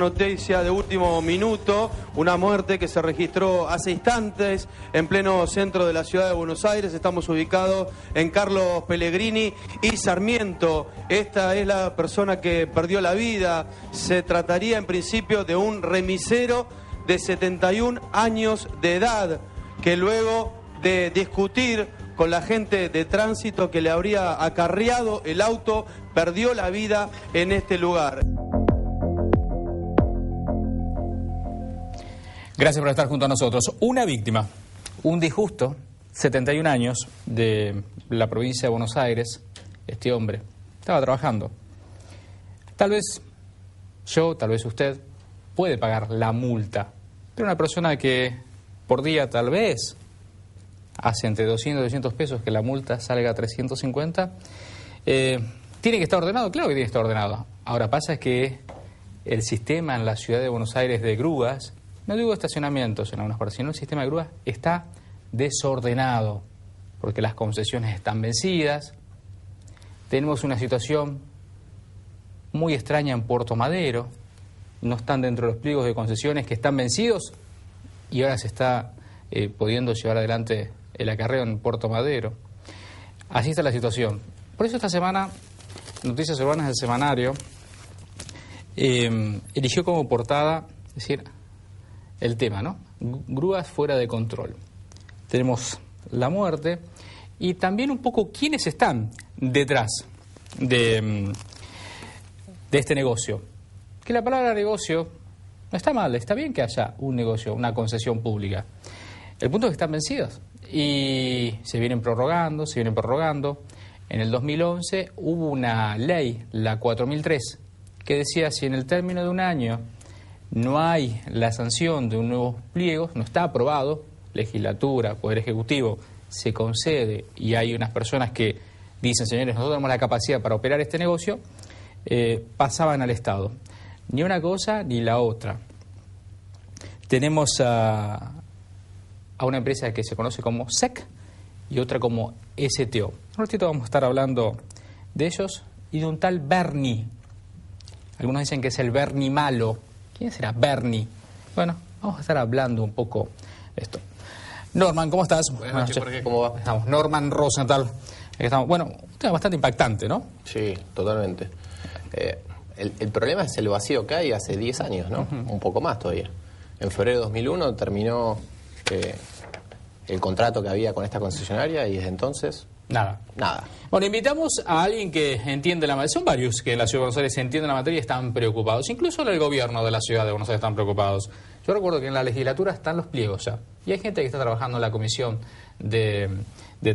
Noticia de último minuto, una muerte que se registró hace instantes en pleno centro de la ciudad de Buenos Aires. Estamos ubicados en Carlos Pellegrini y Sarmiento. Esta es la persona que perdió la vida. Se trataría en principio de un remisero de 71 años de edad que luego de discutir con la gente de tránsito que le habría acarreado el auto, perdió la vida en este lugar. Gracias por estar junto a nosotros. Una víctima, un disgusto, 71 años, de la provincia de Buenos Aires, este hombre, estaba trabajando. Tal vez yo, tal vez usted, puede pagar la multa, pero una persona que por día tal vez hace entre 200 y 200 pesos que la multa salga a 350, eh, ¿tiene que estar ordenado? Claro que tiene que estar ordenado. Ahora pasa que el sistema en la ciudad de Buenos Aires de grúas no digo estacionamientos en algunas partes, sino el sistema de grúas está desordenado, porque las concesiones están vencidas. Tenemos una situación muy extraña en Puerto Madero, no están dentro de los pliegos de concesiones que están vencidos y ahora se está eh, pudiendo llevar adelante el acarreo en Puerto Madero. Así está la situación. Por eso esta semana, Noticias Urbanas del Semanario eh, eligió como portada, es decir, el tema, ¿no? Grúas fuera de control. Tenemos la muerte y también un poco quiénes están detrás de, mm, de este negocio. Que la palabra negocio no está mal, está bien que haya un negocio, una concesión pública. El punto es que están vencidos y se vienen prorrogando, se vienen prorrogando. En el 2011 hubo una ley, la 4003, que decía si en el término de un año no hay la sanción de un nuevo pliego, no está aprobado, legislatura, Poder Ejecutivo, se concede y hay unas personas que dicen, señores, nosotros tenemos la capacidad para operar este negocio, eh, pasaban al Estado. Ni una cosa ni la otra. Tenemos a, a una empresa que se conoce como SEC y otra como STO. Un ratito vamos a estar hablando de ellos y de un tal Bernie. Algunos dicen que es el Bernie malo ¿Quién será Bernie? Bueno, vamos a estar hablando un poco de esto. Norman, ¿cómo estás? Buenas noches, Jorge, ¿cómo va? Estamos. Norman Rosenthal. Estamos. Bueno, un tema bastante impactante, ¿no? Sí, totalmente. Eh, el, problema es el vacío que hay hace 10 años, ¿no? Un poco más todavía. En febrero de 2001 terminó eh, el contrato que había con esta concesionaria y desde entonces Nada. Nada. Bueno, invitamos a alguien que entiende la materia. Son varios que en la ciudad de Buenos Aires entienden la materia y están preocupados. Incluso en el gobierno de la ciudad de Buenos Aires están preocupados. Yo recuerdo que en la legislatura están los pliegos ya. Y hay gente que está trabajando en la comisión de,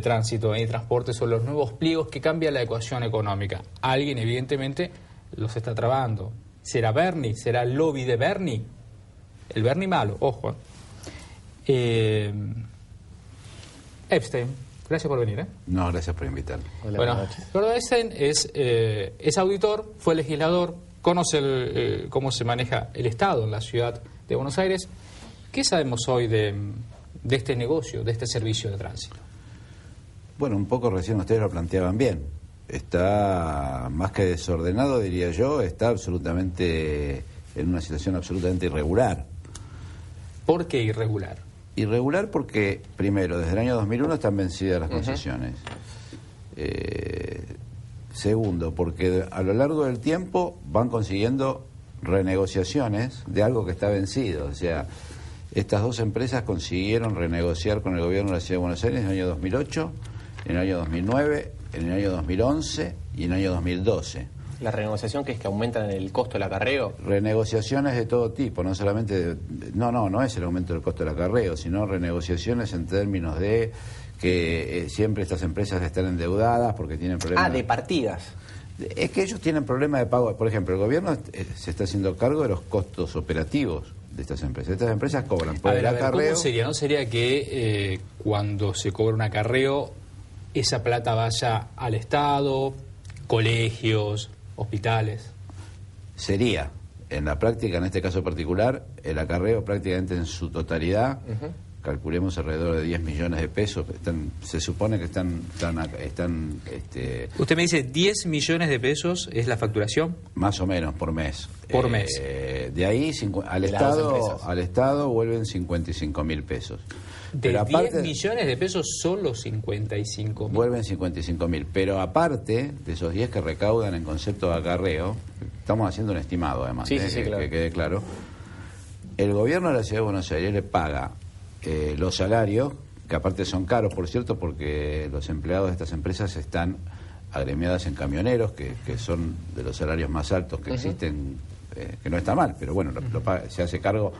tránsito y transporte sobre los nuevos pliegos que cambian la ecuación económica. Alguien, evidentemente, los está trabando. ¿Será Bernie? ¿Será el lobby de Bernie? El Bernie malo, ojo. Eh, Epstein Gracias por venir. ¿eh? No, gracias por invitarme. bueno, Eduardo es, eh, es auditor, fue legislador, conoce eh, cómo se maneja el Estado en la ciudad de Buenos Aires. ¿Qué sabemos hoy de, de este negocio, de este servicio de tránsito? Bueno, un poco recién ustedes lo planteaban bien. Está más que desordenado, diría yo, está absolutamente en una situación absolutamente irregular. ¿Por qué irregular? Irregular porque, primero, desde el año 2001 están vencidas las concesiones. Eh, segundo, porque a lo largo del tiempo van consiguiendo renegociaciones de algo que está vencido. O sea, estas dos empresas consiguieron renegociar con el gobierno de la Ciudad de Buenos Aires en el año 2008, en el año 2009, en el año 2011 y en el año 2012. ¿La renegociación que es que aumentan el costo del acarreo? Renegociaciones de todo tipo, no solamente... no, no, no es el aumento del costo del acarreo, sino renegociaciones en términos de que eh, siempre estas empresas están endeudadas porque tienen problemas... Ah, de partidas. Es que ellos tienen problemas de pago. Por ejemplo, el gobierno eh, se está haciendo cargo de los costos operativos de estas empresas. Estas empresas cobran por el acarreo... ¿Cómo sería? ¿No sería que eh, cuando se cobra un acarreo, esa plata vaya al Estado, colegios, hospitales. Sería, en la práctica, en este caso particular, el acarreo prácticamente en su totalidad calculemos alrededor de 10 millones de pesos. Están, se supone que están, están, están este, Usted me dice 10 millones de pesos es la facturación. más o menos por mes. Por mes. Eh, De ahí cincu- al De Estado al Estado vuelven 55 mil pesos. De Pero 10 aparte- millones de pesos, solo 55 mil. Vuelven 55 mil. Pero aparte de esos 10 que recaudan en concepto de acarreo, estamos haciendo un estimado además, Sí, eh, sí, sí, que, claro. que quede claro. El gobierno de la Ciudad de Buenos Aires le paga eh, los salarios, que aparte son caros, por cierto, porque los empleados de estas empresas están agremiadas en camioneros, que, que son de los salarios más altos que existen, eh, que no está mal, pero bueno, lo- lo paga- se hace cargo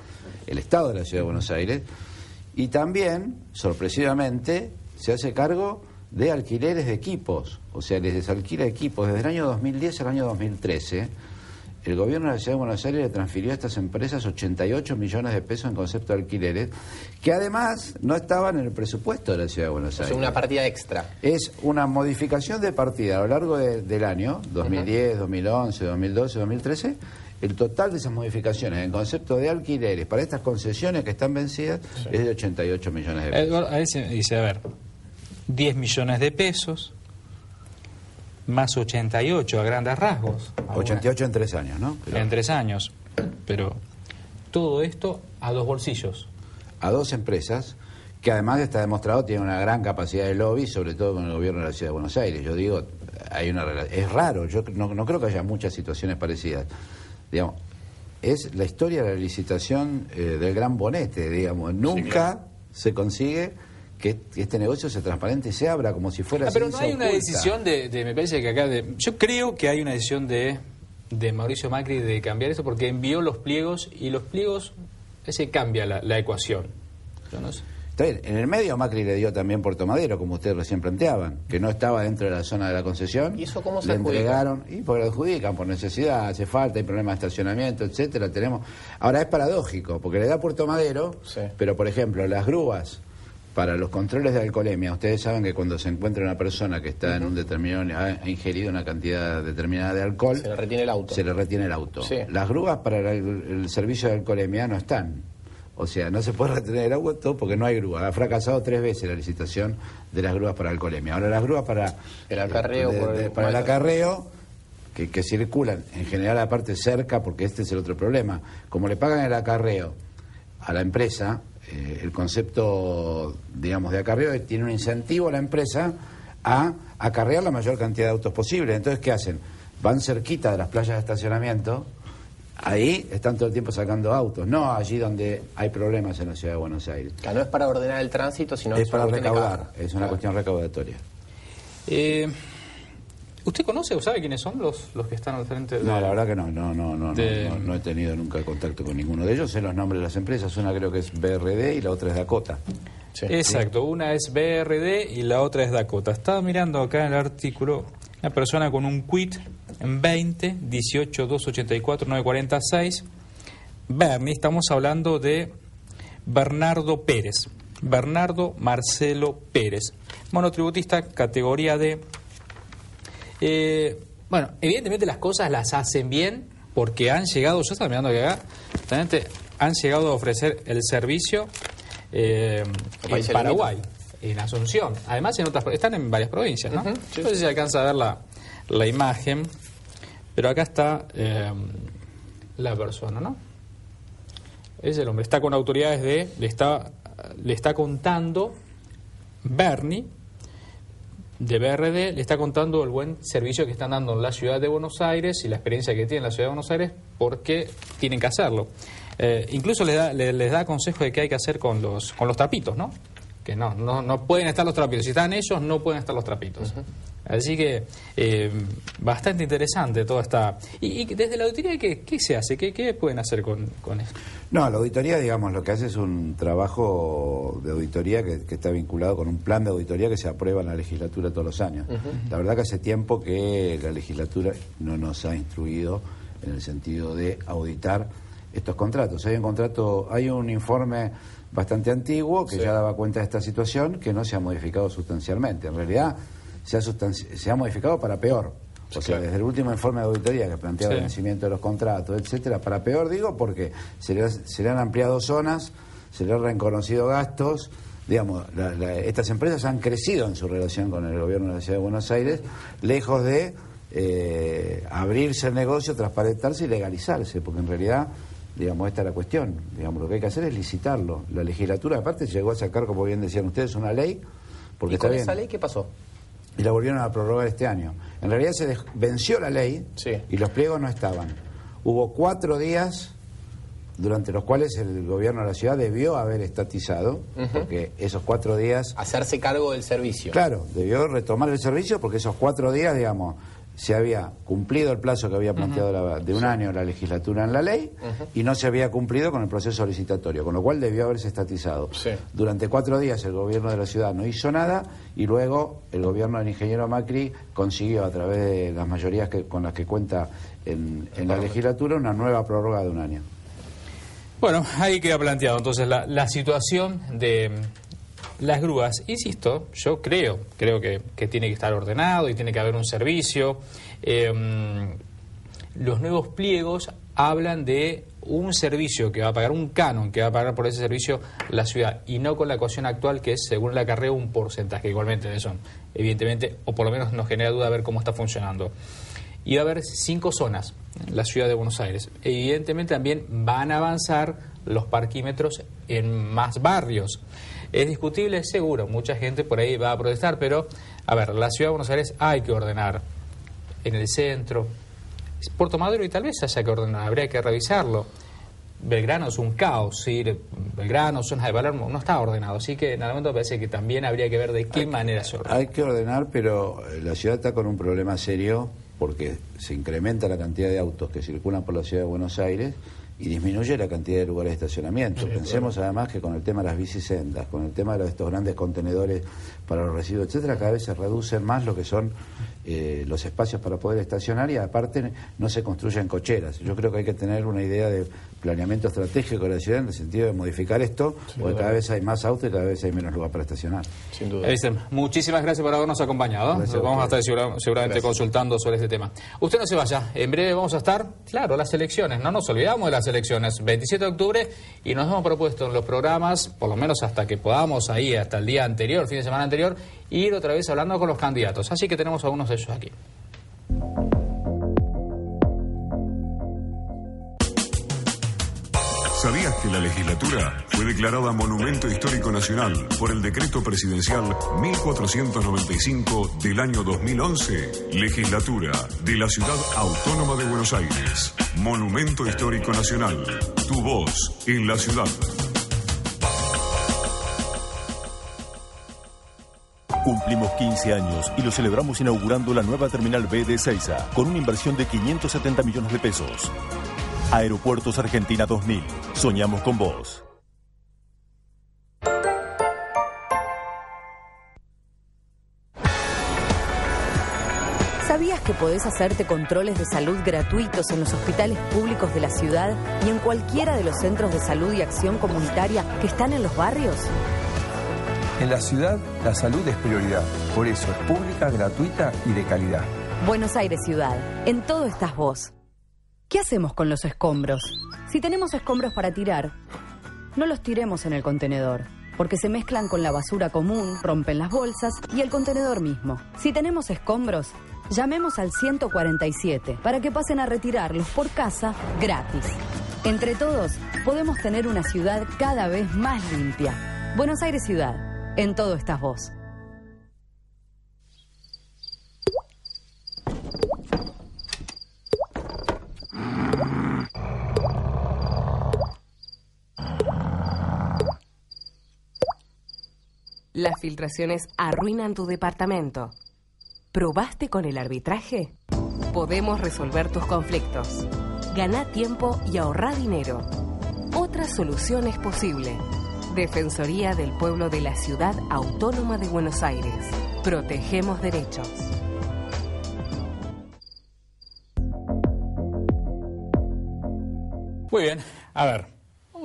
el Estado de la Ciudad de Buenos Aires. Y también, sorpresivamente, se hace cargo de alquileres de equipos, o sea, les desalquila equipos. Desde el año 2010 al año 2013, el gobierno de la Ciudad de Buenos Aires le transfirió a estas empresas 88 millones de pesos en concepto de alquileres, que además no estaban en el presupuesto de la Ciudad de Buenos Aires. una partida extra. Es una modificación de partida a lo largo de- del año, 2010, 2011, 2012, 2013. El total de esas modificaciones en concepto de alquileres para estas concesiones que están vencidas es de 88 millones de pesos. Edward, ahí se dice, a ver, 10 millones de pesos, más 88 a grandes rasgos. Alguna- 88 en tres años, ¿no? Pero En tres años. Pero todo esto a dos bolsillos. a dos empresas que además está demostrado tienen una gran capacidad de lobby, sobre todo con el gobierno de la Ciudad de Buenos Aires. Yo digo, hay una es raro, yo no, no creo que haya muchas situaciones parecidas. Digamos, es la historia de la licitación eh, del gran bonete, digamos. Nunca se consigue que este negocio se transparente y se abra como si fuera Ah, pero no hay una decisión de, de- me parece que acá, de, yo creo que hay una decisión de, de Mauricio Macri de cambiar eso porque envió los pliegos y los pliegos, ese cambia la, la ecuación. Yo no sé. Está bien, en el medio Macri le dio también Puerto Madero, como ustedes recién planteaban, que no estaba dentro de la zona de la concesión. ¿Y eso cómo se Le adjudica? entregaron, y porque lo adjudican por necesidad, hace falta, hay problemas de estacionamiento, etcétera, tenemos. Ahora es paradójico, porque le da Puerto Madero, Sí. pero por ejemplo, las grúas para los controles de alcoholemia, ustedes saben que cuando se encuentra una persona que está en un determinado ha ingerido una cantidad determinada de alcohol, Se le retiene el auto. se le retiene el auto. Sí. Las grúas para el, el servicio de alcoholemia no están. O sea, no se puede retener el auto porque no hay grúa. Ha fracasado tres veces la licitación de las grúas para alcoholemia. Ahora las grúas para El acarreo de- de- para el acarreo que, que circulan en general aparte cerca porque este es el otro problema. Como le pagan el acarreo a la empresa, eh, el concepto, digamos, de acarreo tiene un incentivo a la empresa a acarrear la mayor cantidad de autos posible. Entonces, ¿qué hacen? Van cerquita de las playas de estacionamiento, ahí están todo el tiempo sacando autos, no allí donde hay problemas en la ciudad de Buenos Aires. Que no es para ordenar el tránsito, sino es para recaudar, es una Claro. cuestión recaudatoria. Eh, ¿Usted conoce o sabe quiénes son los, los que están al frente de.? No, la verdad que no, no, no, no, no, de- no, no he tenido nunca contacto con ninguno de ellos. Sé los nombres de las empresas, una creo que es BRD y la otra es Dakota. Sí. Exacto, una es BRD y la otra es Dakota. Estaba mirando acá en el artículo una persona con un quit en 20, 18, 284, 946. Bernie, estamos hablando de Bernardo Pérez. Bernardo Marcelo Pérez. Monotributista, categoría D. Eh, bueno, evidentemente las cosas las hacen bien porque han llegado, yo estaba mirando que acá, realmente han llegado a ofrecer el servicio eh, en Paraguay, en Asunción, además en otras, están en varias provincias, ¿no? Sí, no sé si se alcanza a ver la, la imagen, pero acá está eh, la persona, ¿no? Es el hombre, está con autoridades de, le está, le está contando Bernie de BRD le está contando el buen servicio que están dando en la ciudad de Buenos Aires y la experiencia que tiene la ciudad de Buenos Aires porque tienen que hacerlo. Eh, incluso les da, le- les da consejo de qué hay que hacer con los, con los trapitos, ¿no? Que no, no, no pueden estar los trapitos. Si están ellos, no pueden estar los trapitos. Así que eh, bastante interesante toda esta... Y, y desde la auditoría, ¿qué, qué se hace? ¿Qué, qué pueden hacer con, con esto? No, la auditoría, digamos, lo que hace es un trabajo de auditoría que, que está vinculado con un plan de auditoría que se aprueba en la legislatura todos los años. La verdad que hace tiempo que la legislatura no nos ha instruido en el sentido de auditar estos contratos. Hay un contrato, hay un informe bastante antiguo que Sí. ya daba cuenta de esta situación que no se ha modificado sustancialmente. En realidad se ha, se ha modificado para peor. O sea, desde el último informe de auditoría que planteaba Sí. el vencimiento de los contratos, etcétera, para peor digo porque se le, se le han ampliado zonas, se le han reconocido gastos. Digamos, la- la- estas empresas han crecido en su relación con el gobierno de la Ciudad de Buenos Aires, lejos de eh, abrirse el negocio, transparentarse y legalizarse, porque en realidad, digamos, esta es la cuestión. Digamos, lo que hay que hacer es licitarlo. La legislatura, aparte, llegó a sacar, como bien decían ustedes, una ley, porque ¿Y está con bien esa ley qué pasó? Y la volvieron a prorrogar este año. En realidad se venció la ley Sí. y los pliegos no estaban. Hubo cuatro días durante los cuales el gobierno de la ciudad debió haber estatizado, porque esos cuatro días, Hacerse cargo del servicio. claro, debió retomar el servicio porque esos cuatro días, digamos, se había cumplido el plazo que había planteado la- de un año la legislatura en la ley y no se había cumplido con el proceso licitatorio, con lo cual debió haberse estatizado. Sí. Durante cuatro días el gobierno de la ciudad no hizo nada y luego el gobierno del ingeniero Macri consiguió a través de las mayorías que, con las que cuenta en, en la legislatura una nueva prórroga de un año. Bueno, ahí queda planteado entonces la, la situación de las grúas. Insisto, yo creo, creo que, que tiene que estar ordenado y tiene que haber un servicio. Mm, los nuevos pliegos hablan de un servicio que va a pagar un canon, que va a pagar por ese servicio la ciudad, y no con la ecuación actual que es, según el acarreo, un porcentaje. Igualmente, eso, evidentemente, o por lo menos nos genera duda ver cómo está funcionando y va a haber cinco zonas en la ciudad de Buenos Aires. Evidentemente también van a avanzar los parquímetros en más barrios. Es discutible, seguro, mucha gente por ahí va a protestar, pero a ver, la ciudad de Buenos Aires hay que ordenar en el centro. Puerto Madero y tal vez haya que ordenar, habría que revisarlo. Belgrano es un caos, ¿sí? Belgrano, zonas de Palermo, no está ordenado, así que en algún momento me parece que también habría que ver de qué manera se ordena. Hay que ordenar, pero eh, la ciudad está con un problema serio porque se incrementa la cantidad de autos que circulan por la ciudad de Buenos Aires y disminuye la cantidad de lugares de estacionamiento. Pensemos además que con el tema de las bicisendas, con el tema de estos grandes contenedores para los residuos, etcétera, cada vez se reducen más lo que son eh, los espacios para poder estacionar y aparte no se construyen cocheras. Yo creo que hay que tener una idea de planeamiento estratégico de la ciudad en el sentido de modificar esto, porque cada vez hay más autos y cada vez hay menos lugar para estacionar. Sin duda. Muchísimas gracias por habernos acompañado. Gracias vamos a estar seguramente consultando sobre este tema. Usted no se vaya. En breve vamos a estar, claro, las elecciones. No nos olvidamos de las elecciones. 27 de octubre y nos hemos propuesto en los programas, por lo menos hasta que podamos ahí, hasta el día anterior, el fin de semana anterior, ir otra vez hablando con los candidatos. Así que tenemos algunos de ellos aquí. ¿Sabías que la legislatura fue declarada Monumento Histórico Nacional por el decreto presidencial 1495 del año 2011? Legislatura de la Ciudad Autónoma de Buenos Aires. Monumento Histórico Nacional. Tu voz en la ciudad. Cumplimos 15 años y lo celebramos inaugurando la nueva Terminal B de Ceiza con una inversión de 570 millones de pesos. Aeropuertos Argentina 2000. Soñamos con vos. ¿Sabías que podés hacerte controles de salud gratuitos en los hospitales públicos de la ciudad y en cualquiera de los centros de salud y acción comunitaria que están en los barrios? En la ciudad, la salud es prioridad. Por eso es pública, gratuita y de calidad. Buenos Aires Ciudad, en todo estás vos. ¿Qué hacemos con los escombros? Si tenemos escombros para tirar, no los tiremos en el contenedor, porque se mezclan con la basura común, rompen las bolsas y el contenedor mismo. Si tenemos escombros, llamemos al 147 para que pasen a retirarlos por casa gratis. Entre todos, podemos tener una ciudad cada vez más limpia. Buenos Aires Ciudad, en todo estás vos. Las filtraciones arruinan tu departamento. ¿Probaste con el arbitraje? Podemos resolver tus conflictos. Gana tiempo y ahorra dinero. Otra solución es posible. Defensoría del Pueblo de la Ciudad Autónoma de Buenos Aires. Protegemos derechos. Muy bien, a ver.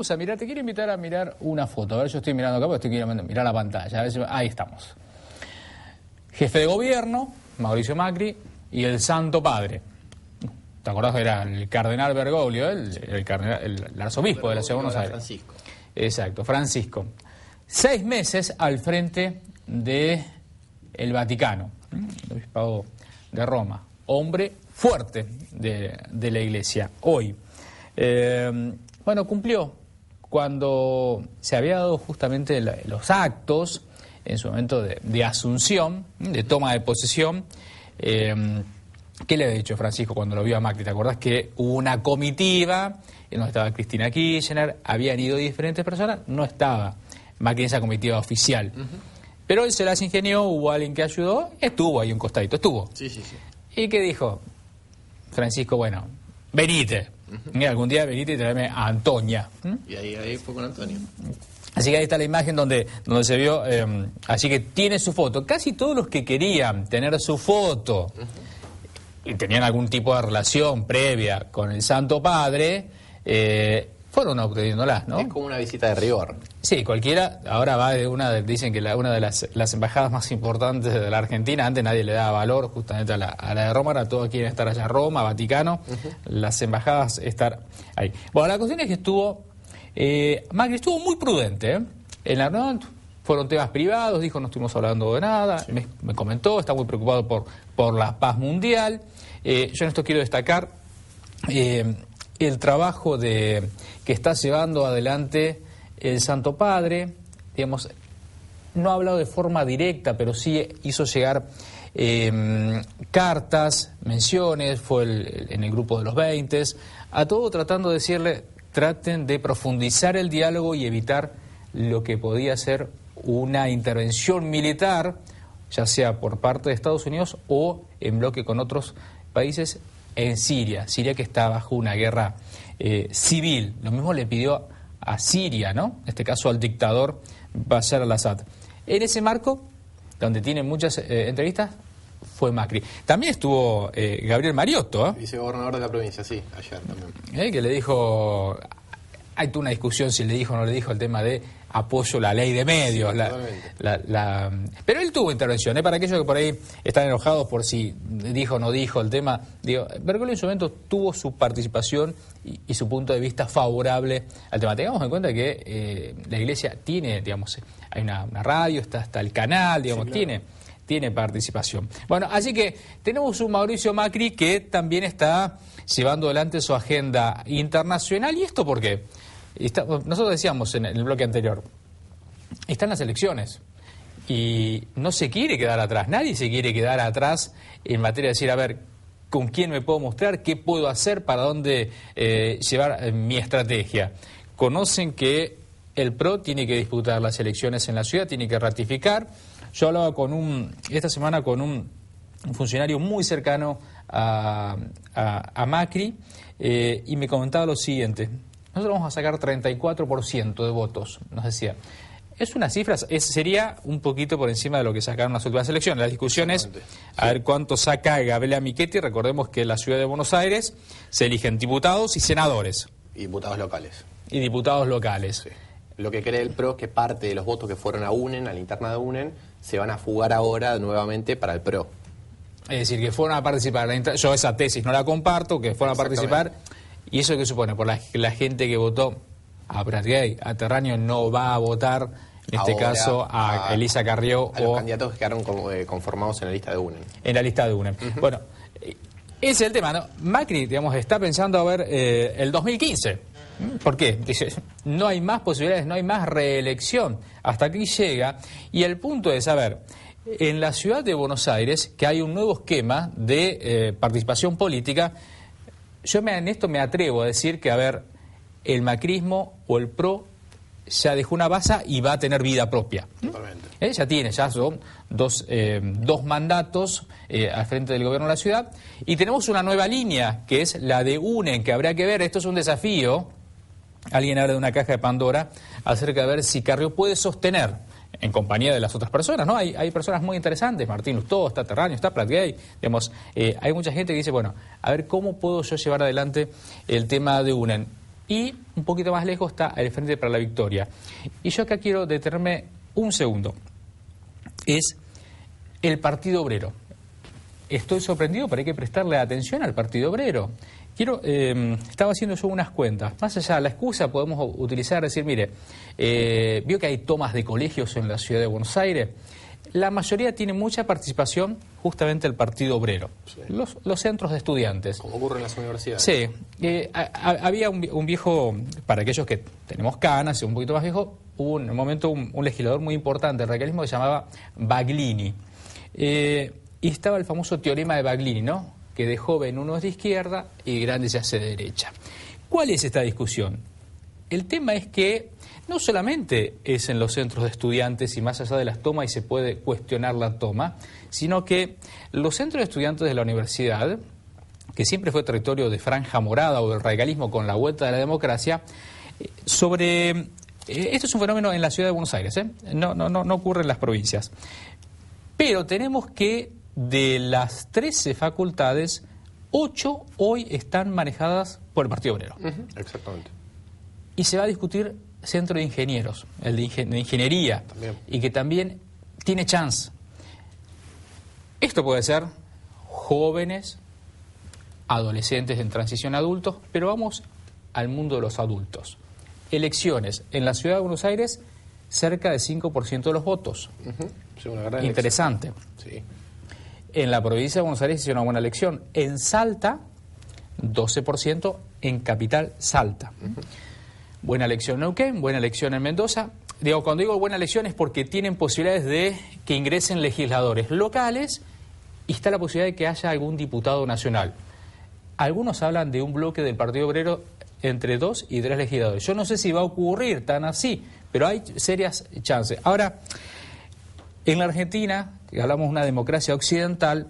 Vamos a mirar, te quiero invitar a mirar una foto. A ver, yo estoy mirando acá porque estoy queriendo mirar la pantalla. A ver si- ahí estamos. Jefe de gobierno, Mauricio Macri, y el Santo Padre. ¿Te acordás que era el cardenal Bergoglio, el, el cardenal- el- el arzobispo de la ciudad de Buenos Aires? Francisco. Exacto, Francisco. Seis meses al frente de el Vaticano, el obispado de Roma. Hombre fuerte de, de la Iglesia hoy. Eh, bueno, cumplió cuando se había dado justamente los actos en su momento de, de asunción, de toma de posesión. eh, ¿Qué le había dicho Francisco cuando lo vio a Macri? ¿Te acordás que hubo una comitiva en donde estaba Cristina Kirchner, habían ido diferentes personas, no estaba Macri en esa comitiva oficial. Pero él se las ingenió, hubo alguien que ayudó, estuvo ahí un costadito, estuvo. Sí, sí, sí. ¿Y qué dijo? Francisco, bueno, venite. Algún día venite y tráeme a Antonia. Y ahí, ahí fue con Antonio. Así que ahí está la imagen donde, donde se vio. eh, así que tiene su foto. Casi todos los que querían tener su foto y tenían algún tipo de relación previa con el Santo Padre, eh, fueron obteniéndolas, ¿no? Es como una visita de rigor. Sí, cualquiera. Ahora va de una, de- dicen que la- una de las, las embajadas más importantes de la Argentina. Antes nadie le daba valor justamente a la, a la de Roma. Ahora todos quieren estar allá, Roma, Vaticano. Las embajadas estar ahí. Bueno, la cuestión es que estuvo. Eh, Macri estuvo muy prudente. ¿eh? En la reunión fueron temas privados. Dijo no estuvimos hablando de nada. Me, me comentó, está muy preocupado por, por la paz mundial. Eh, yo en esto quiero destacar eh, el trabajo de, que está llevando adelante el Santo Padre, digamos, no ha hablado de forma directa, pero sí hizo llegar eh, cartas, menciones, fue en el grupo de los 20, a todo tratando de decirle, traten de profundizar el diálogo y evitar lo que podía ser una intervención militar, ya sea por parte de Estados Unidos o en bloque con otros países en Siria. Siria que está bajo una guerra eh, civil. Lo mismo le pidió a Siria, ¿no? En este caso al dictador Bashar al-Assad. En ese marco, donde tiene muchas eh, entrevistas, fue Macri. También estuvo eh, Gabriel Mariotto, ¿eh? Vicegobernador de la provincia, sí, ayer también. que le dijo, hay una discusión si le dijo o no le dijo el tema de apoyo la ley de medios. Sí, la- la- la- pero él tuvo intervención, ¿eh? para aquellos que por ahí están enojados por si dijo o no dijo el tema. Digo, Bergoglio en su momento tuvo su participación y, y su punto de vista favorable al tema. Tengamos en cuenta que eh, la iglesia tiene, digamos, hay una, una radio, está hasta el canal, digamos, tiene tiene participación. Bueno, así que tenemos un Mauricio Macri que también está llevando adelante su agenda internacional. ¿Y esto por qué? Nosotros decíamos en el bloque anterior, están las elecciones y no se quiere quedar atrás, nadie se quiere quedar atrás en materia de decir, a ver, ¿con quién me puedo mostrar? ¿Qué puedo hacer? ¿Para dónde eh, llevar eh, mi estrategia? Conocen que el PRO tiene que disputar las elecciones en la ciudad, tiene que ratificar. Yo hablaba con un, esta semana con un, un funcionario muy cercano a, a- a Macri eh, y me comentaba lo siguiente. Nosotros vamos a sacar 34% de votos, nos decía. Es una cifra, es- sería un poquito por encima de lo que sacaron las últimas elecciones. La discusión es a ver cuánto saca Gabriela Michetti. Recordemos que en la ciudad de Buenos Aires se eligen diputados y senadores Y diputados locales. y diputados locales. Lo que cree el PRO es que parte de los votos que fueron a UNEN, a la interna de UNEN, se van a fugar ahora nuevamente para el PRO. Es decir, que fueron a participar. Yo esa tesis no la comparto, que fueron a participar. ¿Y eso qué supone? Por la, la gente que votó a Brad Gay, a Terráneo, no va a votar, en este caso, a, Elisa Carrió A los o candidatos que quedaron eh, conformados en la lista de UNEN. en la lista de UNEM. Bueno, eh, ese es el tema, ¿no? Macri, digamos, está pensando a ver eh, el 2015. ¿Mm? ¿Por qué? Dice, no hay más posibilidades, no hay más reelección. Hasta aquí llega. Y el punto es, a ver, en la ciudad de Buenos Aires, que hay un nuevo esquema de eh, participación política, yo me, en esto me atrevo a decir que, a ver, el macrismo o el PRO ya dejó una base y va a tener vida propia. Totalmente. Eh, ya tiene, ya son dos, eh, dos mandatos eh, al frente del gobierno de la ciudad. Y tenemos una nueva línea, que es la de UNEN, que habrá que ver, esto es un desafío, alguien habla de una caja de Pandora, acerca de ver si Carrió puede sostener, en compañía de las otras personas, ¿no? Hay, hay personas muy interesantes, Martín Lustó, está Terraño, está Platgay, digamos, eh, hay mucha gente que dice, bueno, a ver cómo puedo yo llevar adelante el tema de UNEN. Y un poquito más lejos está el Frente para la Victoria. Y yo acá quiero detenerme un segundo es el Partido Obrero. estoy sorprendido, pero hay que prestarle atención al Partido Obrero. Quiero, eh, estaba haciendo yo unas cuentas. Más allá de la excusa, podemos utilizar, decir, mire, eh, vio que hay tomas de colegios en la ciudad de Buenos Aires. La mayoría tiene mucha participación justamente el Partido Obrero, los, los centros de estudiantes. Como ocurre en las universidades. Sí, eh, a- a- había un, vi- un viejo, para aquellos que tenemos canas y un poquito más viejo, hubo un- en un momento un, un legislador muy importante del radicalismo que se llamaba Baglini. Eh, y estaba el famoso teorema de Baglini, ¿no? Que de joven uno es de izquierda y grande se hace de derecha. ¿Cuál es esta discusión? El tema es que no solamente es en los centros de estudiantes y más allá de las tomas y se puede cuestionar la toma, sino que los centros de estudiantes de la universidad, que siempre fue territorio de franja morada o del radicalismo con la vuelta de la democracia, eh, sobre... eh, esto es un fenómeno en la ciudad de Buenos Aires, ¿eh? no, no, no, no ocurre en las provincias. Pero tenemos que de las 13 facultades, 8 hoy están manejadas por el Partido Obrero. Exactamente. Y se va a discutir centro de ingenieros, el de, ingen- de ingeniería, También. y que también tiene chance. Esto puede ser jóvenes, adolescentes en transición a adultos, pero vamos al mundo de los adultos. Elecciones en la ciudad de Buenos Aires, cerca del 5% de los votos. Sí, una gran Interesante. elección. Sí. En la provincia de Buenos Aires hizo una buena elección. En Salta, 12% en Capital Salta. Buena elección en Neuquén, buena elección en Mendoza. Digo, cuando digo buena elección es porque tienen posibilidades de que ingresen legisladores locales y está la posibilidad de que haya algún diputado nacional. Algunos hablan de un bloque del Partido Obrero entre dos y tres legisladores. Yo no sé si va a ocurrir tan así, pero hay serias chances. Ahora, en la Argentina, que hablamos de una democracia occidental,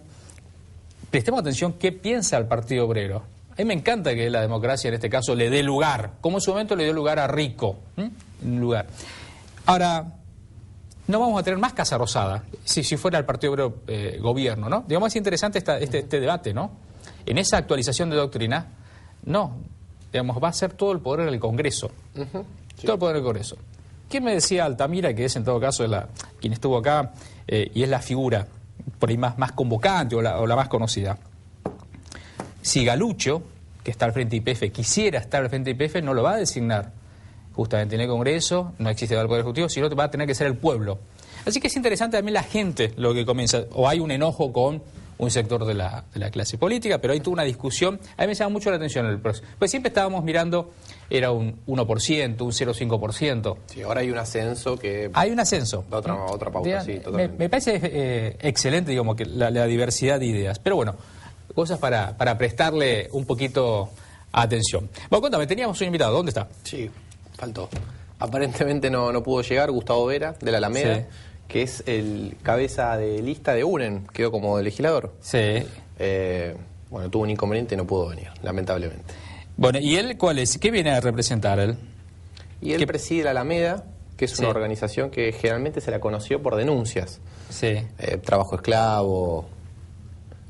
prestemos atención qué piensa el Partido Obrero. A mí me encanta que la democracia en este caso le dé lugar, como en su momento le dio lugar a Rico. Lugar. Ahora, no vamos a tener más Casa Rosada, si, si fuera el Partido Obrero eh, gobierno, ¿no? Digamos, es interesante esta- este, este debate, ¿no? En esa actualización de doctrina, no, digamos, va a ser todo el poder en el Congreso. Todo el poder del Congreso. ¿Quién me decía Altamira, que es en todo caso quien estuvo acá eh, y es la figura por ahí más, convocante o la, o la más conocida? Si Galucho, que está al frente de IPF, quisiera estar al frente de IPF, no lo va a designar justamente en el Congreso, no existe el Poder Ejecutivo, sino que va a tener que ser el pueblo. Así que es interesante también la gente lo que comienza, o hay un enojo con un sector de la, de la clase política, pero hay toda una discusión. A mí me llama mucho la atención el proceso. Pues siempre estábamos mirando, era un 1%, un 0,5%. Sí, ahora hay un ascenso que Hay un ascenso. da otra, otra pauta, sí, me, totalmente. me parece eh, excelente, digamos, que la, la diversidad de ideas. Pero bueno, cosas para, para prestarle un poquito atención. Bueno, cuéntame, teníamos un invitado, ¿dónde está? Sí, faltó. Aparentemente no, no pudo llegar Gustavo Vera, de la Alameda, Sí. Que es el cabeza de lista de UNEN, quedó como legislador. Sí. Eh, bueno, tuvo un inconveniente y no pudo venir, lamentablemente. Bueno, ¿y él cuál es? ¿Qué viene a representar él? Y él ¿Qué- preside la Alameda, que es Sí. una organización que generalmente se la conoció por denuncias. Sí. Eh, trabajo esclavo,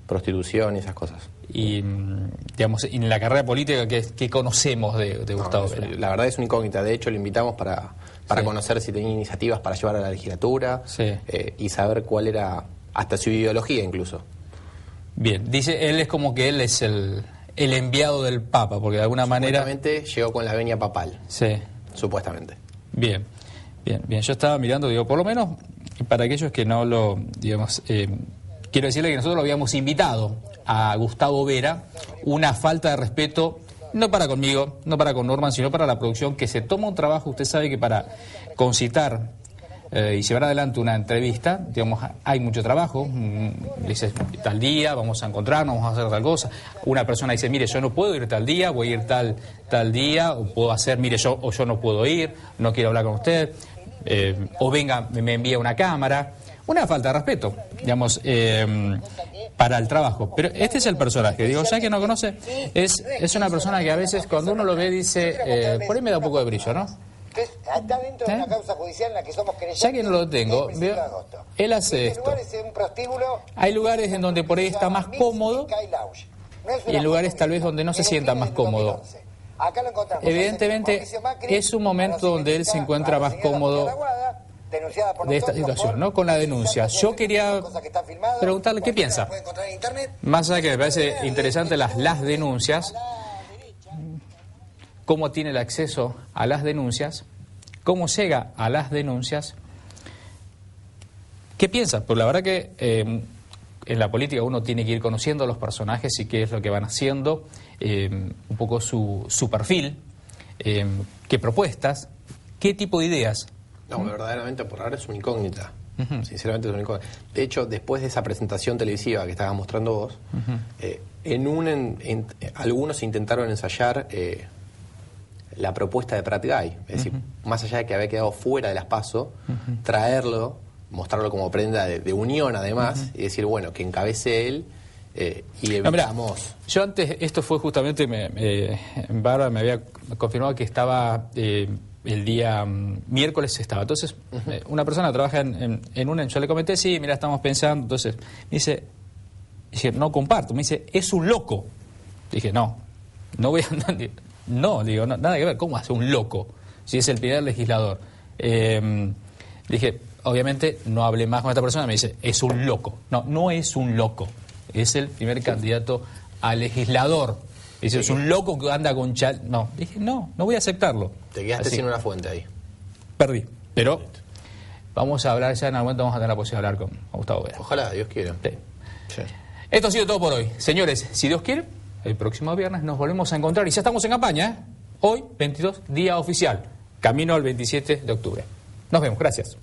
prostitución y esas cosas. Y, mm, digamos, en la carrera política que, que conocemos de, de No, Gustavo es Vera. la verdad es una incógnita. De hecho, lo invitamos para, para Sí. conocer si tenía iniciativas para llevar a la legislatura Sí. eh, y saber cuál era hasta su ideología incluso. Bien, dice, él es como que él es el, el enviado del Papa, porque de alguna manera... Supuestamente llegó con la venia papal, Sí. supuestamente. Bien, bien, bien. Yo estaba mirando, digo, por lo menos para aquellos que no lo, digamos, eh, quiero decirle que nosotros lo habíamos invitado a Gustavo Vera, una falta de respeto, no para conmigo, no para con Norman, sino para la producción, que se toma un trabajo, usted sabe que para concitar eh, y llevar adelante una entrevista, digamos, hay mucho trabajo, mm, dices tal día, vamos a encontrarnos, vamos a hacer tal cosa. Una persona dice, mire, yo no puedo ir tal día, voy a ir tal, tal día, o puedo hacer, mire, yo, o yo no puedo ir, no quiero hablar con usted, eh, o venga, me, me envía una cámara. Una falta de respeto, digamos, eh, para el trabajo. Pero este es el personaje, digo, ya que no conoce, es, es una persona que a veces cuando uno lo ve dice, eh, por ahí me da un poco de brillo, ¿no? está dentro de ¿Eh? una causa judicial en la que somos creyentes. Ya que no lo tengo, veo- él hace Este esto. Hay lugares en donde por ahí está más cómodo y en lugares tal vez donde no se En sienta más cómodo. 2011. Acá lo encontramos. Evidentemente, es un momento donde él se encuentra más cómodo denunciada por de esta situación, ¿no? Con la denuncia. Yo quería preguntarle qué piensa. Más allá que me parece interesante las, las denuncias, cómo tiene el acceso a las denuncias, cómo llega a las denuncias, ¿qué piensa? Pues la verdad que eh, en la política uno tiene que ir conociendo a los personajes y qué es lo que van haciendo, eh, un poco su, su perfil, eh, qué propuestas, qué tipo de ideas. No, verdaderamente por ahora es una incógnita. Sinceramente es una incógnita. De hecho, después de esa presentación televisiva que estabas mostrando vos, eh, en un en- en- algunos intentaron ensayar eh, la propuesta de Prat Guy. Es decir, más allá de que había quedado fuera de las PASO, traerlo, mostrarlo como prenda de, de unión además, y decir, bueno, que encabece él eh, y No, evitamos... yo antes, esto fue justamente, me, me había confirmado que estaba eh, el día mm, miércoles estaba. Entonces, eh, una persona trabaja en, en, en una, yo le comenté, sí, mira, estamos pensando, entonces, me dice, dije, no comparto, me dice, es un loco. Dije, no, no voy a... No, digo, no, nada que ver, ¿cómo hace un loco? Si es el primer legislador. Eh, dije, obviamente no hablé más con esta persona, me dice, es un loco. No, no es un loco, es el primer candidato a legislador. Dice, es un loco que anda con chal... No, dije, no, no voy a aceptarlo. Te quedaste Así, sin una fuente ahí. Perdí. Pero vamos a hablar ya en algún momento, vamos a tener la posibilidad de hablar con Gustavo Vera. Ojalá, Dios quiera. Sí. Esto ha sido todo por hoy. Señores, si Dios quiere, el próximo viernes nos volvemos a encontrar y ya estamos en campaña. ¿eh? Hoy, 22, día oficial. Camino al 27 de octubre. Nos vemos. Gracias.